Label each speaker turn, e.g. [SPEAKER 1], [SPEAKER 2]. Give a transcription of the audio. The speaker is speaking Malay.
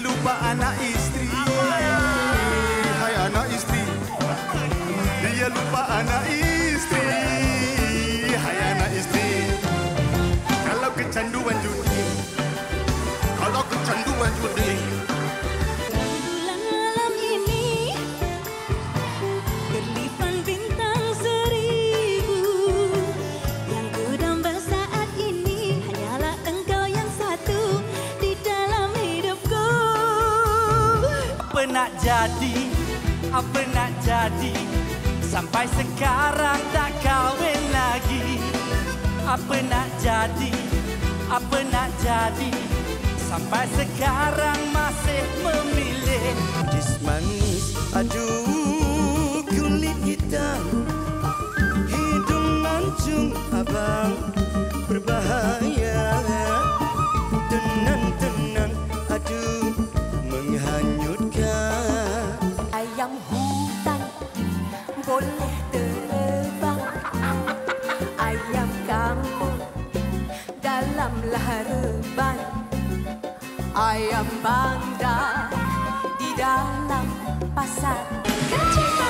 [SPEAKER 1] lupa anak istri Hai anak istri
[SPEAKER 2] Dia lupa anak istri
[SPEAKER 3] Apa nak jadi, apa nak jadi? Sampai sekarang tak kahwin lagi. Apa nak jadi, apa nak jadi? Sampai sekarang masih memilih.
[SPEAKER 1] Jis manis Aduh
[SPEAKER 2] lahareban Ayam bandar di dalam pasar. Kecil